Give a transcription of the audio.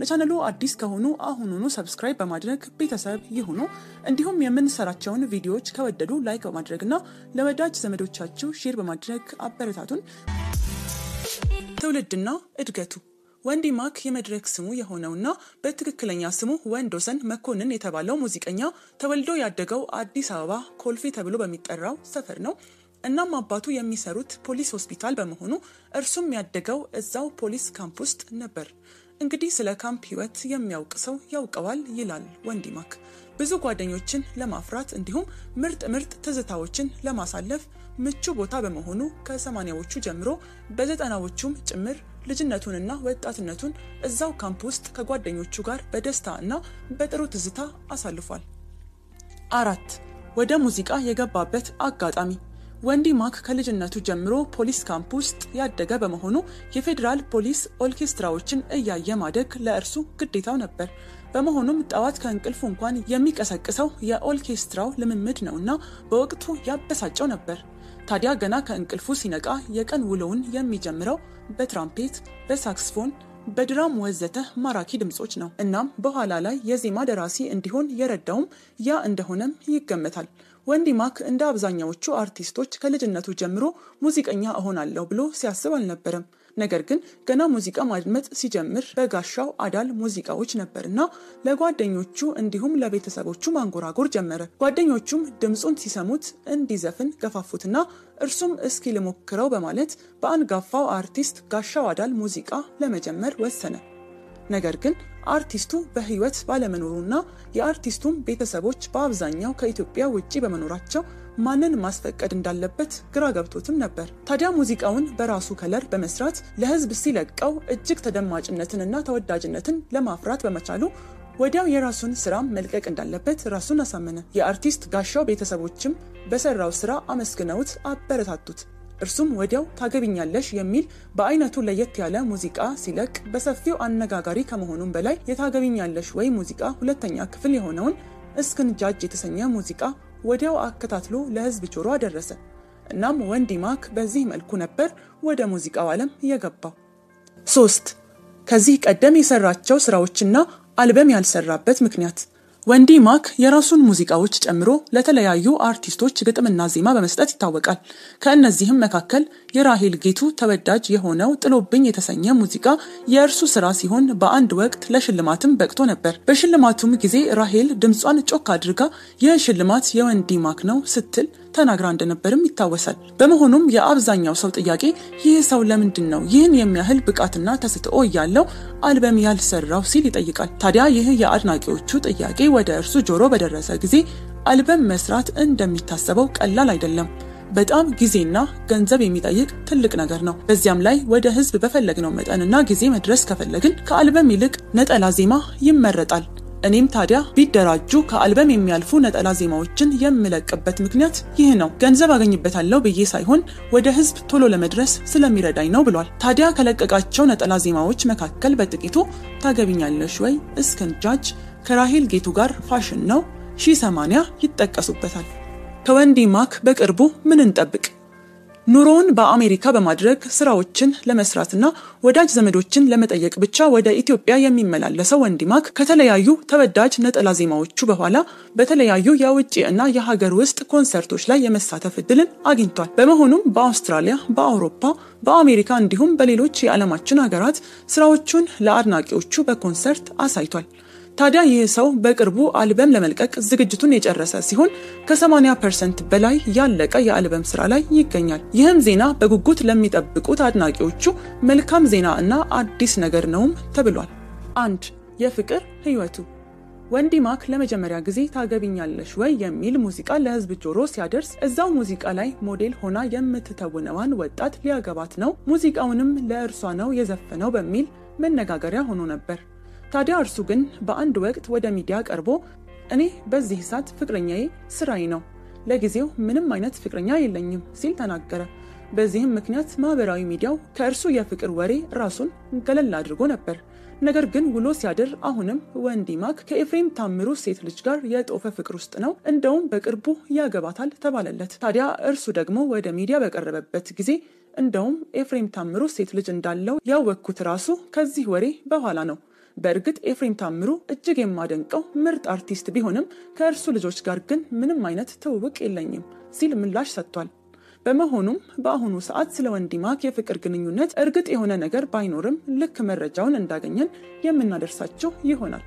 ለቻነሉ አዲስ ከሆኑ አሁኑኑ subscribe በማድረግ ቤተሰብ ይሁኑ። እንዲሁም የምንሰራቸውን ቪዲዮዎች ከወደዱ like በማድረግና ለወዳጅ ዘመዶቻችሁ share በማድረግ አበረታቱን። ትውልድና እድገቱ ወንዲ ማክ የመድረክ ስሙ የሆነውና በትክክለኛ ስሙ ወንዶሰን መኮንን የተባለው ሙዚቀኛ ተወልዶ ያደገው አዲስ አበባ ኮልፌ ተብሎ በሚጠራው ሰፈር ነው። እናም አባቱ የሚሰሩት ፖሊስ ሆስፒታል በመሆኑ እርሱም ያደገው እዛው ፖሊስ ካምፕ ውስጥ ነበር። እንግዲህ ስለ ካምፕ ሕይወት የሚያውቅ ሰው ያውቀዋል ይላል ወንዲ ማክ። ብዙ ጓደኞችን ለማፍራት እንዲሁም ምርጥ ምርጥ ትዝታዎችን ለማሳለፍ ምቹ ቦታ በመሆኑ ከሰማኒያዎቹ ጀምሮ በዘጠናዎቹም ጭምር ልጅነቱንና ወጣትነቱን እዛው ካምፕ ውስጥ ከጓደኞቹ ጋር በደስታ እና በጥሩ ትዝታ አሳልፏል። አራት ወደ ሙዚቃ የገባበት አጋጣሚ ወንዲ ማክ ከልጅነቱ ጀምሮ ፖሊስ ካምፕ ውስጥ ያደገ በመሆኑ የፌዴራል ፖሊስ ኦርኬስትራዎችን እያየ ማደግ ለእርሱ ግዴታው ነበር። በመሆኑም ጠዋት ከእንቅልፉ እንኳን የሚቀሰቅሰው የኦርኬስትራው ልምምድ ነውና በወቅቱ ያበሳጨው ነበር። ታዲያ ገና ከእንቅልፉ ሲነቃ የቀን ውሎውን የሚጀምረው በትራምፔት፣ በሳክስፎን፣ በድራም ወዘተ ማራኪ ድምጾች ነው። እናም በኋላ ላይ የዜማ ደራሲ እንዲሆን የረዳውም ያ እንደሆነም ይገመታል። ወንዲ ማክ እንደ አብዛኛዎቹ አርቲስቶች ከልጅነቱ ጀምሮ ሙዚቀኛ እሆናለሁ ብሎ ሲያስብ አልነበረም። ነገር ግን ገና ሙዚቃ ማድመጥ ሲጀምር በጋሻው አዳል ሙዚቃዎች ነበርና ለጓደኞቹ እንዲሁም ለቤተሰቦቹ ማንጎራጎር ጀመረ። ጓደኞቹም ድምፁን ሲሰሙት እንዲዘፍን ገፋፉትና እርሱም እስኪ ልሞክረው በማለት በአንጋፋው አርቲስት ጋሻው አዳል ሙዚቃ ለመጀመር ወሰነ። ነገር ግን አርቲስቱ በሕይወት ባለመኖሩና የአርቲስቱም ቤተሰቦች በአብዛኛው ከኢትዮጵያ ውጪ በመኖራቸው ማንን ማስፈቀድ እንዳለበት ግራ ገብቶትም ነበር። ታዲያ ሙዚቃውን በራሱ ከለር በመስራት ለሕዝብ ሲለቀው እጅግ ተደማጭነትንና ተወዳጅነትን ለማፍራት በመቻሉ ወዲያው የራሱን ስራም መልቀቅ እንዳለበት ራሱን አሳመነ። የአርቲስት ጋሻው ቤተሰቦችም በሰራው ስራ አመስግነውት አበረታቱት። እርሱም ወዲያው ታገቢኛለሽ የሚል በአይነቱ ለየት ያለ ሙዚቃ ሲለቅ በሰፊው አነጋጋሪ ከመሆኑም በላይ የታገቢኛለሽ ወይ ሙዚቃ ሁለተኛ ክፍል የሆነውን እስክንጃጅ የተሰኘ ሙዚቃ ወዲያው አከታትሎ ለህዝብ ጆሮ አደረሰ። እናም ወንዲ ማክ በዚህ መልኩ ነበር ወደ ሙዚቃው ዓለም የገባው። ሶስት ከዚህ ቀደም የሰራቸው ስራዎችና አልበም ያልሰራበት ምክንያት ወንዲ ማክ የራሱን ሙዚቃዎች ጨምሮ ለተለያዩ አርቲስቶች ግጥምና ዜማ በመስጠት ይታወቃል። ከእነዚህም መካከል የራሄል ጌቱ ተወዳጅ የሆነው ጥሎብኝ የተሰኘ ሙዚቃ የእርሱ ስራ ሲሆን በአንድ ወቅት ለሽልማትም በቅቶ ነበር። በሽልማቱም ጊዜ ራሄል ድምጿን ጮክ አድርጋ ይህ ሽልማት የወንዲ ማክ ነው ስትል ተናግራ እንደነበርም ይታወሳል። በመሆኑም የአብዛኛው ሰው ጥያቄ ይህ ሰው ለምንድን ነው ይህን የሚያህል ብቃትና ተሰጥኦ እያለው አልበም ያልሰራው ሲል ይጠይቃል። ታዲያ ይህ የአድናቂዎቹ ጥያቄ ወደ እርሱ ጆሮ በደረሰ ጊዜ አልበም መስራት እንደሚታሰበው ቀላል አይደለም። በጣም ጊዜና ገንዘብ የሚጠይቅ ትልቅ ነገር ነው። በዚያም ላይ ወደ ህዝብ በፈለግነው መጠንና ጊዜ መድረስ ከፈለግን ከአልበም ይልቅ ነጠላ ዜማ ይመረጣል። እኔም ታዲያ ቢደራጁ ከአልበም የሚያልፉ ነጠላ ዜማዎችን የምለቅበት ምክንያት ይህ ነው። ገንዘብ አገኝበታለሁ ብዬ ሳይሆን ወደ ህዝብ ቶሎ ለመድረስ ስለሚረዳኝ ነው ብሏል። ታዲያ ከለቀቃቸው ነጠላ ዜማዎች መካከል በጥቂቱ ታገቢኛለሽ ወይ፣ እስክንጃጅ፣ ከራሄል ጌቱ ጋር ፋሽን ነው፣ ሺህ ሰማንያ ይጠቀሱበታል። ከወንዲ ማክ በቅርቡ ምን እንጠብቅ? ኑሮውን በአሜሪካ በማድረግ ስራዎችን ለመስራትና ወዳጅ ዘመዶችን ለመጠየቅ ብቻ ወደ ኢትዮጵያ የሚመላለሰው ወንዲ ማክ ከተለያዩ ተወዳጅ ነጠላ ዜማዎቹ በኋላ በተለያዩ የውጭ እና የሀገር ውስጥ ኮንሰርቶች ላይ የመሳተፍ እድልን አግኝቷል። በመሆኑም በአውስትራሊያ፣ በአውሮፓ፣ በአሜሪካ እንዲሁም በሌሎች የዓለማችን ሀገራት ስራዎቹን ለአድናቂዎቹ በኮንሰርት አሳይቷል። ታዲያ ይህ ሰው በቅርቡ አልበም ለመልቀቅ ዝግጅቱን የጨረሰ ሲሆን ከ80 percent በላይ ያለቀ የአልበም ስራ ላይ ይገኛል። ይህም ዜና በጉጉት ለሚጠብቁት አድናቂዎቹ መልካም ዜና እና አዲስ ነገር ነውም ተብሏል። አንድ የፍቅር ህይወቱ ወንዲ ማክ ለመጀመሪያ ጊዜ ታገቢኛለሽ ወይ የሚል ሙዚቃ ለህዝብ ጆሮ ሲያደርስ እዛው ሙዚቃ ላይ ሞዴል ሆና የምትተውነዋን ወጣት ሊያገባት ነው፣ ሙዚቃውንም ለእርሷ ነው የዘፈነው በሚል መነጋገሪያ ሆኖ ነበር። ታዲያ እርሱ ግን በአንድ ወቅት ወደ ሚዲያ ቀርቦ እኔ በዚህ ሰዓት ፍቅረኛዬ ስራዬ ነው፣ ለጊዜው ምንም አይነት ፍቅረኛ የለኝም ሲል ተናገረ። በዚህም ምክንያት ማህበራዊ ሚዲያው ከእርሱ የፍቅር ወሬ ራሱን ገለል አድርጎ ነበር። ነገር ግን ውሎ ሲያድር አሁንም ወንዲ ማክ ከኤፍሬም ታምሩ ሴት ልጅ ጋር የጦፈ ፍቅር ውስጥ ነው፣ እንደውም በቅርቡ ያገባታል ተባለለት። ታዲያ እርሱ ደግሞ ወደ ሚዲያ በቀረበበት ጊዜ እንደውም ኤፍሬም ታምሩ ሴት ልጅ እንዳለው ያወቅኩት ራሱ ከዚህ ወሬ በኋላ ነው በእርግጥ ኤፍሬም ታምሩ እጅግ የማደንቀው ምርጥ አርቲስት ቢሆንም ከእርሱ ልጆች ጋር ግን ምንም አይነት ትውውቅ የለኝም ሲል ምላሽ ሰጥቷል። በመሆኑም በአሁኑ ሰዓት ስለ ወንዲማክ የፍቅር ግንኙነት እርግጥ የሆነ ነገር ባይኖርም ልክ መረጃውን እንዳገኘን የምናደርሳችሁ ይሆናል።